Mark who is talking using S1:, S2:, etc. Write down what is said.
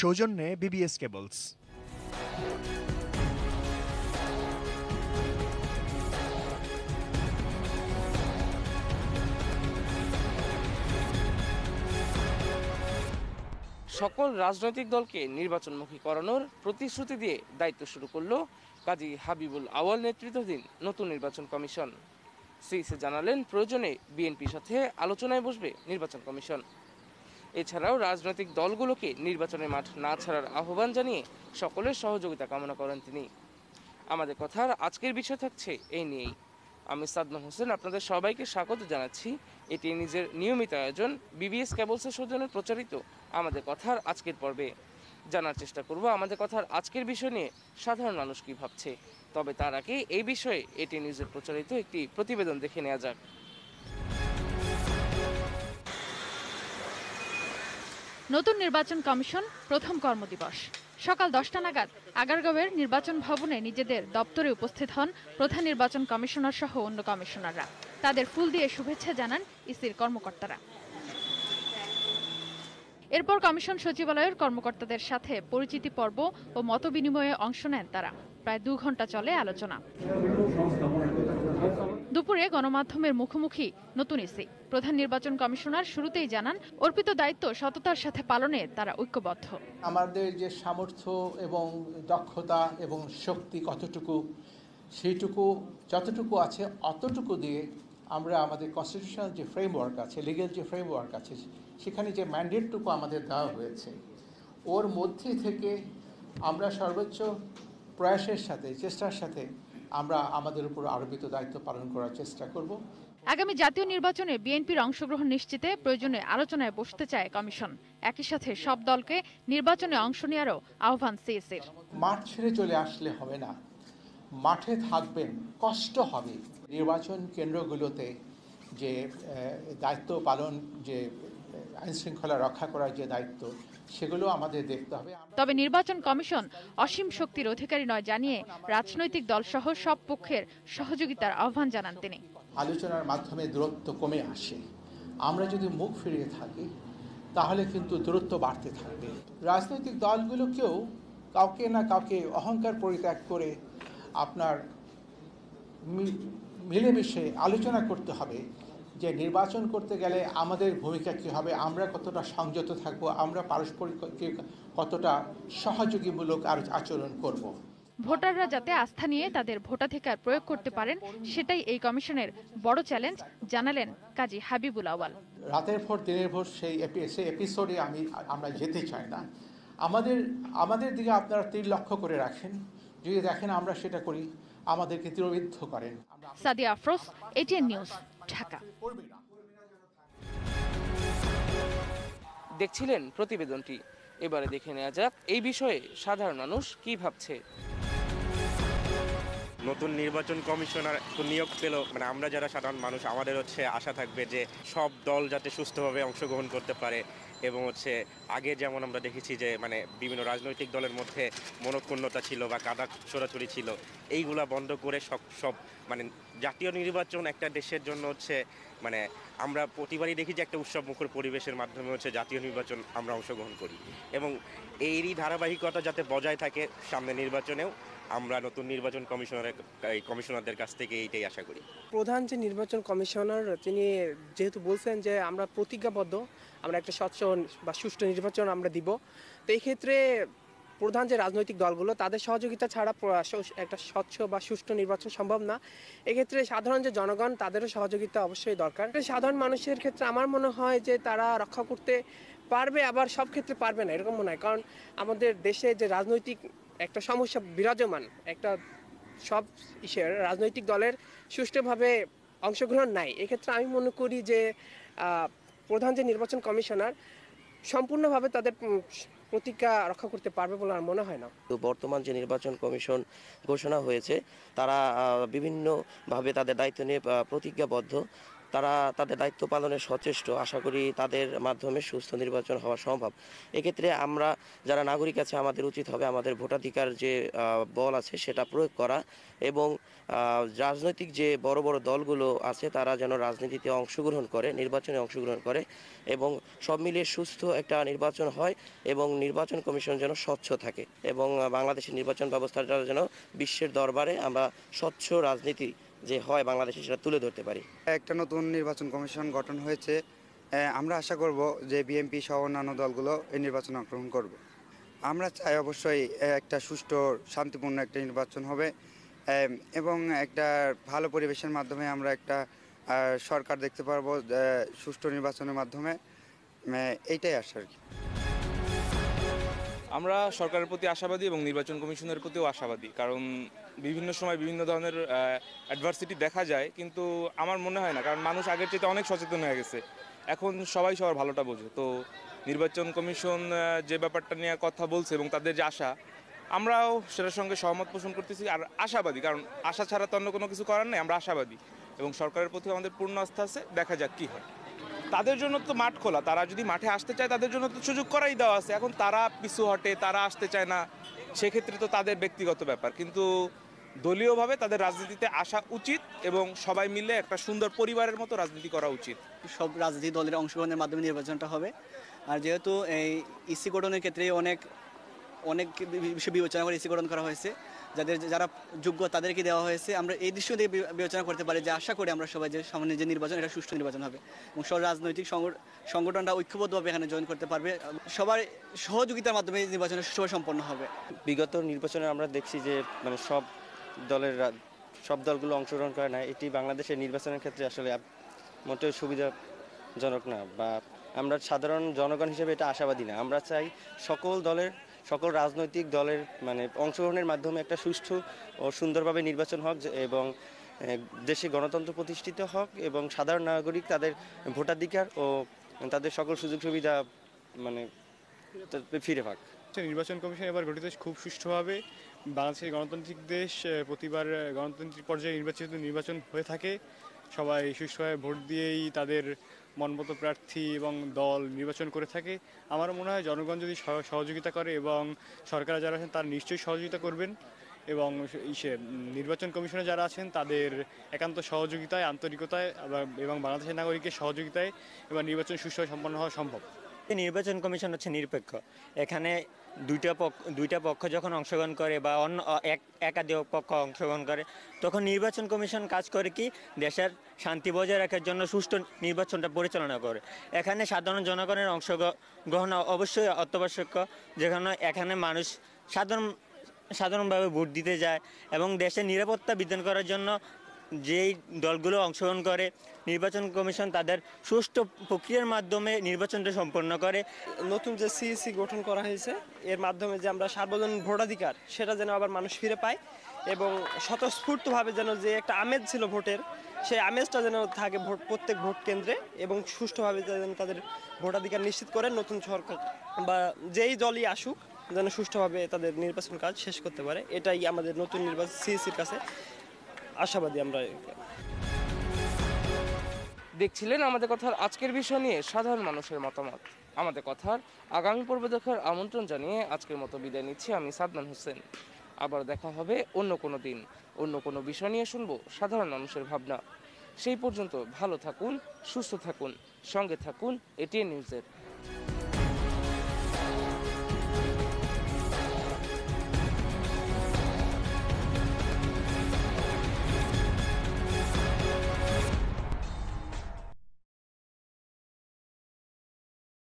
S1: সৌজন্যে BBS cables
S2: সকল রাজনৈতিক দলকে নির্বাচনমুখী করানোর প্রতিশ্রুতি দিয়ে দায়িত্ব শুরু করল কাজী হাবিবুল আওয়াল নেতৃত্বাধীন নতুন নির্বাচন কমিশন। সিইসি জানালেন, প্রয়োজনে বিএনপির সাথে আলোচনায় বসবে নির্বাচন কমিশন। এছাড়াও রাজনৈতিক দলগুলোকে নির্বাচনের মাঠ না ছাড়ার আহ্বান জানিয়ে সকলের সহযোগিতা কামনা করেন তিনি। আমাদের কথার আজকের বিষয় থাকছে এই নিয়েই। আমি সাদমান হোসেন, আপনাদের সবাইকে স্বাগত জানাচ্ছি। এটি নিজের নিয়মিত আয়োজন বিবিএস ক্যাবলসের সৌজন্যে প্রচারিত আমাদের কথার আজকের পর্বে। জানার চেষ্টা করব আমাদের কথার আজকের বিষয় নিয়ে সাধারণ মানুষ কি ভাবছে। তবে তার আগে এই বিষয়ে এটি নিউজের প্রচারিত একটি প্রতিবেদন দেখে নেওয়া যাক।
S3: নতুন নির্বাচন কমিশন প্রথম কর্মদিবস। সকাল দশটা নাগাদ আগারগাঁওয়ের নির্বাচন ভবনে নিজেদের দপ্তরে উপস্থিত হন প্রধান নির্বাচন কমিশনার সহ অন্য কমিশনাররা। তাদের ফুল দিয়ে শুভেচ্ছা জানান ইসির কর্মকর্তারা। এরপর কমিশন সচিবালয়ের কর্মকর্তাদের সাথে পরিচিতি পর্ব ও মতবিনিময়ে অংশ নেন তারা। প্রায় দু ঘণ্টা চলে আলোচনা। দুপুরে গণমাধ্যমের মুখোমুখি নতুন ইসি প্রধান নির্বাচন কমিশনার শুরুতেই জানান, অর্পিত দায়িত্ব সততার সাথে পালনে তারা ঐক্যবদ্ধ।
S4: আমাদের যে সামর্থ্য এবং দক্ষতা এবং শক্তি কতটুকু, সেইটুকু, যতটুকু আছে অতটুকু দিয়ে আমরা আমাদের কনস্টিটিউশনাল যে ফ্রেমওয়ার্ক আছে লিগেল যে ফ্রেমওয়ার্ক আছে, সেখানে যে ম্যান্ডেটটুকু আমাদের দেওয়া হয়েছে, ওর মধ্যে থেকে আমরা সর্বোচ্চ প্রয়াসের সাথে, চেষ্টার সাথে আমরা আমাদের উপর আরোপিত দায়িত্ব পালন করার চেষ্টা করব।
S3: আগামী জাতীয় নির্বাচনে বিএনপির অংশগ্রহণ নিশ্চিতে প্রয়োজনে আলোচনায় বসতে চায় কমিশন। একই সাথে সব দলকে নির্বাচনে অংশ নেওয়ারও আহ্বান সিএসির
S4: মাঠ ছেড়ে চলে আসলে হবে না। মাঠে থাকবেন কষ্ট হবে। নির্বাচন কেন্দ্রগুলোতে যে দায়িত্ব পালন যে আইন শৃঙ্খলা রক্ষা করার যে দায়িত্ব সেগুলো আমাদের দেখতে হবে।
S3: তবে নির্বাচন কমিশন অসীম শক্তির অধিকারী নয় জানিয়ে রাজনৈতিক দলসহ সব পক্ষের সহযোগিতার আহ্বান জানান তিনি।
S4: আলোচনার মাধ্যমে দূরত্ব কমে আসে। আমরা যদি মুখ ফিরিয়ে থাকি তাহলে কিন্তু দূরত্ব বাড়তে থাকবে। রাজনৈতিক দলগুলোকেও কাউকে না কাউকে অহংকার পরিত্যাগ করে আপনার মিলেমিশে আলোচনা করতে হবে। যে নির্বাচন করতে গেলে আমাদের ভূমিকা কী হবে আমরা কতটা সংযত থাকব আমরা পারস্পরিক কতটা সহযোগীমূলক আর আচরণ করব।
S3: ভোটাররা যাতে আস্থা নিয়ে তাদের ভোটাধিকার প্রয়োগ করতে পারেন সেটাই এই কমিশনের বড় চ্যালেঞ্জ জানালেন কাজী হাবিবুল আওয়াল
S4: রাতের ভোর দিনের ভোর সেই সেই এপিসোডে আমি আমরা যেতে চাই না। আমাদের আমাদের দিকে আপনারা তীর লক্ষ্য করে রাখেন। যদি দেখেন আমরা সেটা করি আমাদেরকে তীরবিদ্ধ করেন।
S3: Sadia Afroz ATN news. Dhaka
S2: দেখছিলেন প্রতিবেদনটি। এবারে দেখে নেওয়া যাক এই বিষয়ে সাধারণ মানুষ কি ভাবছে।
S5: নতুন নির্বাচন কমিশনার নিয়োগ পেল। মানে আমরা যারা সাধারণ মানুষ, আমাদের হচ্ছে আশা থাকবে যে সব দল যাতে সুস্থভাবে অংশগ্রহণ করতে পারে এবং হচ্ছে আগে যেমন আমরা দেখেছি যে মানে বিভিন্ন রাজনৈতিক দলের মধ্যে মনক্ষুণ্ণতা ছিল বা কাদা ছোড়াছুড়ি ছিল, এইগুলা বন্ধ করে সব সব মানে জাতীয় নির্বাচন একটা দেশের জন্য হচ্ছে মানে আমরা প্রতিবারই দেখি যে একটা উৎসব মুখর পরিবেশের মাধ্যমে হচ্ছে জাতীয় নির্বাচন আমরা অংশগ্রহণ করি। এবং এরই ধারাবাহিকতা যাতে বজায় থাকে সামনে নির্বাচনেও আমরা নতুন নির্বাচন কমিশনারের কমিশনারদের কাছ থেকে এইটাই আশা করি।
S6: প্রধান যে নির্বাচন কমিশনার, তিনি যেহেতু বলছেন যে আমরা প্রতিজ্ঞাবদ্ধ, আমরা একটা স্বচ্ছ বা সুষ্ঠু নির্বাচন আমরা দিব। তো এই ক্ষেত্রে প্রধান যে রাজনৈতিক দলগুলো, তাদের সহযোগিতা ছাড়া একটা স্বচ্ছ বা সুষ্ঠু নির্বাচন সম্ভব না। এক্ষেত্রে সাধারণ যে জনগণ, তাদেরও সহযোগিতা অবশ্যই দরকার। সাধারণ মানুষের ক্ষেত্রে আমার মনে হয় যে তারা রক্ষা করতে পারবে, আবার সব ক্ষেত্রে পারবে না, এরকম মনে হয়। কারণ আমাদের দেশে যে রাজনৈতিক একটা সমস্যা বিরাজমান, একটা সব ইসের রাজনৈতিক দলের সুষ্ঠুভাবে অংশগ্রহণ নাই। এক্ষেত্রে আমি মনে করি যে প্রধান যে নির্বাচন কমিশনার সম্পূর্ণভাবে তাদের প্রতিজ্ঞা রক্ষা করতে পারবে বলে আমার মনে হয় না।
S7: তো বর্তমান যে নির্বাচন কমিশন ঘোষণা হয়েছে, তারা বিভিন্নভাবে তাদের দায়িত্ব নিয়ে প্রতিজ্ঞাবদ্ধ। তারা তাদের দায়িত্ব পালনে সচেষ্ট। আশা করি তাদের মাধ্যমে সুস্থ নির্বাচন হওয়া সম্ভব। এক্ষেত্রে আমরা যারা নাগরিক আছে, আমাদের উচিত হবে আমাদের ভোটাধিকার যে বল আছে সেটা প্রয়োগ করা এবং রাজনৈতিক যে বড় বড় দলগুলো আছে তারা যেন রাজনীতিতে অংশগ্রহণ করে, নির্বাচনে অংশগ্রহণ করে এবং সব মিলিয়ে সুস্থ একটা নির্বাচন হয় এবং নির্বাচন কমিশন যেন স্বচ্ছ থাকে এবং বাংলাদেশের নির্বাচন ব্যবস্থাটা যেন বিশ্বের দরবারে আমরা স্বচ্ছ রাজনীতি যে হয় বাংলাদেশে সেটা তুলে ধরতে পারি।
S8: একটা নতুন নির্বাচন কমিশন গঠন হয়েছে আমরা আশা করব যে বিএনপি সহ অন্যান্য দলগুলো এই নির্বাচন অংশগ্রহণ করবে। আমরা চাই অবশ্যই একটা সুষ্ঠু, শান্তিপূর্ণ একটা নির্বাচন হবে এবং একটা ভালো পরিবেশের মাধ্যমে আমরা একটা সরকার দেখতে পারব সুষ্ঠু নির্বাচনের মাধ্যমে এইটাই আশা আর কি।
S9: আমরা সরকারের প্রতি আশাবাদী এবং নির্বাচন কমিশনের প্রতিও আশাবাদী, কারণ বিভিন্ন সময় বিভিন্ন ধরনের অ্যাডভার্সিটি দেখা যায়, কিন্তু আমার মনে হয় না, কারণ মানুষ আগের চেয়ে অনেক সচেতন হয়ে গেছে। এখন সবাই সবার ভালোটা বোঝে। তো নির্বাচন কমিশন যে ব্যাপারটা নিয়ে কথা বলছে এবং তাদের যে আশা, আমরাও সেটার সঙ্গে সহমত পোষণ করতেছি আর আশাবাদী, কারণ আশা ছাড়া তো অন্য কোনো কিছু করার নেই, আমরা আশাবাদী। এবং সরকারের প্রতি আমাদের পূর্ণ আস্থা আছে, দেখা যাক কী হয়। তাদের জন্য তো মাঠ খোলা। তারা যদি মাঠে আসতে চায়, তাদের জন্য তো সুযোগ করাই দেওয়া আছে। এখন তারা পিছু হটে, তারা আসতে চায় না, সেক্ষেত্রে তো তাদের ব্যক্তিগত ব্যাপার। কিন্তু দলীয়ভাবে তাদের রাজনীতিতে আসা উচিত এবং সবাই মিলে একটা সুন্দর পরিবারের মতো রাজনীতি করা উচিত।
S10: সব রাজনৈতিক দলের অংশগ্রহণের মাধ্যমে নির্বাচনটা হবে। আর যেহেতু এই ইসি গঠনের ক্ষেত্রে অনেক অনেক বিষয় বিবেচনা করে ইসি গঠন করা হয়েছে। যাদের যারা যোগ্য তাদেরকে দেওয়া হয়েছে। আমরা এই দৃশ্য দিয়ে বিবেচনা করতে পারি যে আশা করি আমরা সবাই যে সামনে যে নির্বাচন, এটা সুষ্ঠু নির্বাচন হবে। এবং সব রাজনৈতিক সংগঠ- সংগঠনটা ঐক্যবদ্ধভাবে এখানে জয়েন করতে পারবে। সবার সহযোগিতার মাধ্যমে এই নির্বাচন সুষ্ঠুভাবে সম্পন্ন হবে।
S7: বিগত নির্বাচনে আমরা দেখছি যে মানে সব দলের সব দলগুলো অংশগ্রহণ করে না এটি বাংলাদেশের নির্বাচনের ক্ষেত্রে আসলে মোটেও সুবিধাজনক না বা আমরা সাধারণ জনগণ হিসেবে এটা আশাবাদী না। আমরা চাই সকল দলের সকল রাজনৈতিক দলের মানে অংশগ্রহণের মাধ্যমে একটা সুষ্ঠু ও সুন্দরভাবে নির্বাচন হোক এবং দেশে গণতন্ত্র প্রতিষ্ঠিত হোক এবং সাধারণ নাগরিক তাদের ভোটাধিকার ও তাদের সকল সুযোগ সুবিধা মানে ফিরে পাক।
S1: আচ্ছা, নির্বাচন কমিশন এবার গঠিত খুব সুষ্ঠুভাবে। বাংলাদেশের গণতান্ত্রিক দেশ প্রতিবার গণতান্ত্রিক পর্যায়ে নির্বাচিত নির্বাচন হয়ে থাকে। সবাই সুষ্ঠুভাবে ভোট দিয়েই তাদের মনমতো প্রার্থী এবং দল নির্বাচন করে থাকে। আমার মনে হয় জনগণ যদি সহ- সহযোগিতা করে এবং সরকার যারা আছেন তারা নিশ্চয়ই সহযোগিতা করবেন এবং ইসে, নির্বাচন কমিশনে যারা আছেন তাদের একান্ত সহযোগিতায়, আন্তরিকতায় এবং- বাংলাদেশের নাগরিকের সহযোগিতায় এবং নির্বাচন সুষ্ঠু সম্পন্ন হওয়া সম্ভব।
S11: নির্বাচন কমিশন হচ্ছে নিরপেক্ষ। এখানে দুইটা পক্ষ দুইটা পক্ষ যখন অংশগ্রহণ করে বা অন্য এক, একাধিক পক্ষ অংশগ্রহণ করে, তখন নির্বাচন কমিশন কাজ করে কি? দেশের শান্তি বজায় রাখার জন্য সুষ্ঠু নির্বাচনটা পরিচালনা করে। এখানে সাধারণ জনগণের অংশগ্রহণ অবশ্যই অত্যাবশ্যক, যেখানে, এখানে মানুষ সাধারণ, সাধারণভাবে ভোট দিতে যায় এবং দেশের নিরাপত্তা বিধান করার জন্য যেই দলগুলো অংশগ্রহণ করে, নির্বাচন কমিশন তাদের সুষ্ঠু প্রক্রিয়ার মাধ্যমে নির্বাচনটা সম্পন্ন করে।
S6: নতুন যে সিইসি গঠন করা হয়েছে, এর মাধ্যমে যে আমরা সার্বজনীন ভোটাধিকার, সেটা যেন আবার মানুষ ফিরে পায় এবং স্বতঃস্ফূর্তভাবে যেন যে একটা আমেজ ছিল ভোটের, সেই আমেজটা যেন থাকে ভোট, প্রত্যেক ভোট কেন্দ্রে এবং সুষ্ঠুভাবে যেন তাদের ভোটাধিকার নিশ্চিত করে নতুন সরকার বা যেই দলই আসুক, যেন সুষ্ঠুভাবে তাদের নির্বাচন কাজ শেষ করতে পারে। এটাই আমাদের নতুন নির্বাচন, সিইসির কাছে আশাবাদী আমরা
S2: দেখছিলেন আমাদের কথার আজকের বিষয় নিয়ে সাধারণ মানুষের মতামত। আমাদের কথার আগামী পর্ব দেখার আমন্ত্রণ জানিয়ে আজকের মতো বিদায় নিচ্ছি আমি সাদমান হোসেন। আবার দেখা হবে অন্য কোনো দিন। অন্য কোনো বিষয় নিয়ে শুনব সাধারণ মানুষের ভাবনা। সেই পর্যন্ত ভালো থাকুন, সুস্থ থাকুন, সঙ্গে থাকুন এটিএন নিউজের